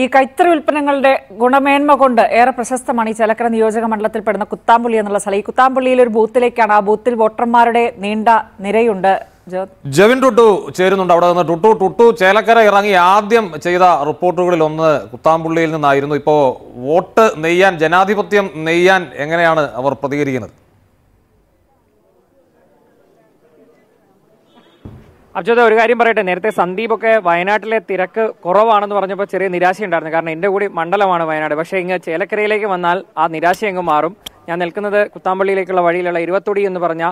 ഈ കൈത്തറി ഉൽപ്പന്നങ്ങളുടെ ഗുണമേന്മ കൊണ്ട് ഏറെ പ്രശസ്തമാണ് ഈ ചലക്കര നിയോജക മണ്ഡലത്തിൽപ്പെടുന്ന കുത്താമ്പുള്ളി എന്നുള്ള സ്ഥലം. ഈ കുത്താമ്പുള്ളിയിൽ ഒരു ബൂത്തിലേക്കാണ് ആ ബൂത്തിൽ വോട്ടർമാരുടെ നീണ്ട നിരയുണ്ട്. ജവിൻ ടുട്ടു ചേരുന്നുണ്ട്. അവിടെ നിന്ന് ടുട്ടു ടുട്ടു ചേലക്കര ഇറങ്ങി ആദ്യം ചെയ്ത റിപ്പോർട്ടുകളിൽ ഒന്ന് കുത്താമ്പുള്ളിയിൽ നിന്നായിരുന്നു. ഇപ്പോ വോട്ട് നെയ്യാൻ ജനാധിപത്യം നെയ്യാൻ എങ്ങനെയാണ് അവർ പ്രതികരിക്കുന്നത്? അബ്ജോദ ഒരു കാര്യം പറയട്ടെ. നേരത്തെ സന്ദീപൊക്കെ വയനാട്ടിലെ തിരക്ക് കുറവാണെന്ന് പറഞ്ഞപ്പോൾ ചെറിയ നിരാശയുണ്ടായിരുന്നു. കാരണം എന്റെ കൂടി മണ്ഡലമാണ് വയനാട്. പക്ഷേ ഇങ്ങ് ചേലക്കരയിലേക്ക് വന്നാൽ ആ നിരാശ അങ്ങ് മാറും. ഞാൻ നിൽക്കുന്നത് കുത്താമ്പള്ളിയിലേക്കുള്ള വഴിയിലുള്ള ഇരുപത്തൊടി എന്ന് പറഞ്ഞ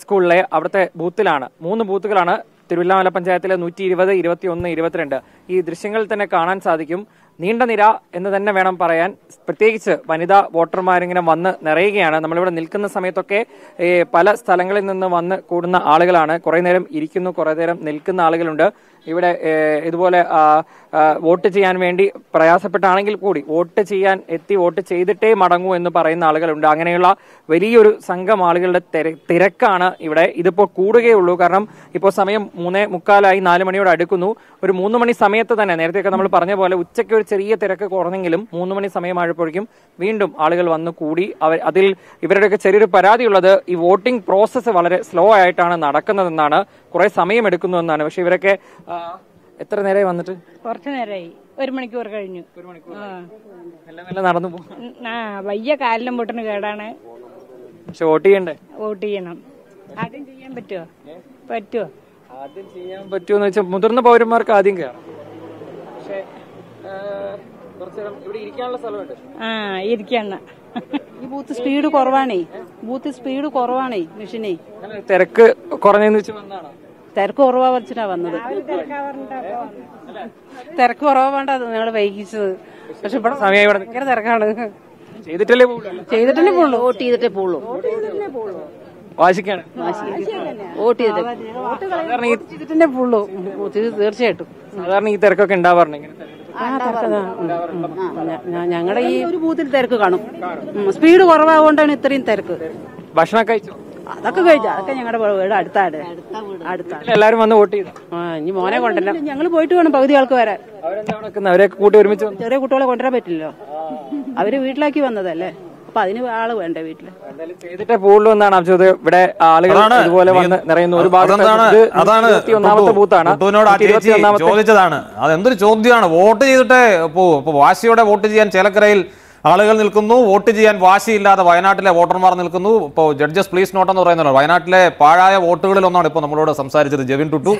സ്കൂളിലെ അവിടുത്തെ ബൂത്തിലാണ്. മൂന്ന് ബൂത്തുകളാണ് തിരുവല്ലാമല പഞ്ചായത്തിലെ നൂറ്റി ഇരുപത് ഇരുപത്തി ഒന്ന് ഇരുപത്തിരണ്ട്. ഈ ദൃശ്യങ്ങളിൽ തന്നെ കാണാൻ സാധിക്കും. നീണ്ട നിര എന്ന് തന്നെ വേണം പറയാൻ. പ്രത്യേകിച്ച് വനിതാ വോട്ടർമാരിങ്ങനെ വന്ന് നിറയുകയാണ്. നമ്മളിവിടെ നിൽക്കുന്ന സമയത്തൊക്കെ പല സ്ഥലങ്ങളിൽ നിന്ന് വന്ന് കൂടുന്ന ആളുകളാണ്. കുറെ നേരം ഇരിക്കുന്നു കുറെ നേരം നിൽക്കുന്ന ആളുകളുണ്ട്. ഇവിടെ ഇതുപോലെ വോട്ട് ചെയ്യാൻ വേണ്ടി പ്രയാസപ്പെട്ടാണെങ്കിൽ കൂടി വോട്ട് ചെയ്യാൻ എത്തി വോട്ട് ചെയ്തിട്ടേ മടങ്ങൂ എന്ന് പറയുന്ന ആളുകളുണ്ട്. അങ്ങനെയുള്ള വലിയൊരു സംഘം ആളുകളുടെ തിരക്കാണ് ഇവിടെ ഇതിപ്പോൾ കൂടുകയുള്ളൂ. കാരണം ഇപ്പോൾ സമയം മൂന്നേ മുക്കാലായി നാല് മണിയോട് അടുക്കുന്നു. ഒരു മൂന്ന് മണി സമയത്ത് തന്നെ നേരത്തെയൊക്കെ നമ്മൾ പറഞ്ഞ പോലെ ഉച്ചയ്ക്ക് ഒരു ചെറിയ തിരക്ക് കുറഞ്ഞെങ്കിലും മൂന്ന് മണി സമയമായപ്പോഴേക്കും വീണ്ടും ആളുകൾ വന്ന് കൂടി. അവർ അതിൽ ഇവരുടെയൊക്കെ ചെറിയൊരു പരാതിയുള്ളത് ഈ വോട്ടിംഗ് പ്രോസസ്സ് വളരെ സ്ലോ ആയിട്ടാണ് നടക്കുന്നതെന്നാണ് കുറെ സമയം എടുക്കുന്നു എന്നാണ്. പക്ഷെ ഇവരൊക്കെ എത്ര നേരമായി വന്നിട്ട്? കുറച്ചു നേരമായി. ഒരു മണിക്കൂർ കഴിഞ്ഞു. ആ. മെല്ലെ മെല്ലെ നടന്നു പോകും ആ വയ്യ കാലിലും പൊട്ടിന് കേടാണ്. പക്ഷെ വോട്ട് ചെയ്യണ്ടേ? വോട്ട് ചെയ്യണം. ആദ്യം ചെയ്യാൻ പറ്റുമോ പറ്റുമോ ആദ്യം ചെയ്യാൻ പറ്റുമെന്ന് വെച്ചാൽ മുതിർന്ന പൗരന്മാർക്ക് ആദ്യം കയറാം പക്ഷേ ഇവിടെ ഇരിക്കാനുള്ള സ്ഥലമുണ്ട്. ആ ഇരിക്കണ്ണ ഈ ബൂത്ത് സ്പീഡ് കുറവാണേ. ബൂത്ത് സ്പീഡ് കുറവാണേ മെഷീനെ. തിരക്ക് കുറഞ്ഞെന്ന് വെച്ച് വന്നാണ് തിരക്ക് കുറവാ വെച്ചിട്ടാ വന്നത്. തിരക്ക് കുറവാ വേണ്ട ഞങ്ങൾ വൈകിച്ചത്. പക്ഷെ ഇവിടെ സമയം ഇവിടെ ഭയങ്കര തിരക്കാണ്. ചെയ്തിട്ടല്ലേ ചെയ്തിട്ടല്ലേ പോളൂ വോട്ട് ചെയ്തിട്ടേ പോളൂ വാശിക്കാണ്. വോട്ട് ചെയ്തിട്ടേ പോളൂ തീർച്ചയായിട്ടും. സാധാരണ ഈ തിരക്കൊക്കെ ഉണ്ടാവാറുണ്ട് ഞങ്ങളുടെ ഈ ഒരു ബൂത്തിൽ തിരക്ക് കാണും. സ്പീഡ് കുറവാകൊണ്ടാണ് ഇത്രയും തിരക്ക്. ഭക്ഷണം കഴിച്ചു? അതൊക്കെ കഴിച്ചു? അതൊക്കെ ഞങ്ങളുടെ വീട് അടുത്താണ് അടുത്താണ് എല്ലാരും വന്ന് വോട്ട് ചെയ്തു ആ ഇനി മോനെ കൊണ്ടല്ലോ ഞങ്ങൾ പോയിട്ട് വേണം പകുതി ആൾക്ക് വരാൻ. അവരെ കൂട്ടി ഒരുമിച്ച് ചെറിയ കുട്ടികളെ കൊണ്ടുവരാൻ പറ്റില്ലല്ലോ. അവർ വീട്ടിലാക്കി വന്നതല്ലേ? അപ്പൊ അതിന് ആൾ വേണ്ട വീട്ടിൽ? ചെയ്തിട്ടേ പോകുള്ളൂ എന്നാണ് അബ്ജോദ് ഇവിടെ ആളുകൾ അതാണ്. ഇതുപോലെ വന്ന് നിറയുന്നു ഒരു അതാണ് ടുട്ടു. ബൂത്താണ്. ചോദിച്ചതാണ്. അതെന്തൊരു ചോദ്യമാണ് വോട്ട് ചെയ്തിട്ടേ പോവും അപ്പൊ വാശിയോടെ വോട്ട് ചെയ്യാൻ ചേലക്കരയിൽ ആളുകൾ നിൽക്കുന്നു വോട്ട് ചെയ്യാൻ വാശിയില്ലാതെ വയനാട്ടിലെ വോട്ടർമാർ നിൽക്കുന്നു. ഇപ്പോൾ ജഡ്ജസ് പ്ലീസ് നോട്ട് എന്ന് പറയുന്നത് വയനാട്ടിലെ പാഴായ വോട്ടുകളിൽ ഒന്നാണ് ഇപ്പോൾ നമ്മളോട് സംസാരിച്ചത് ജെവിൻ ടുട്ടു.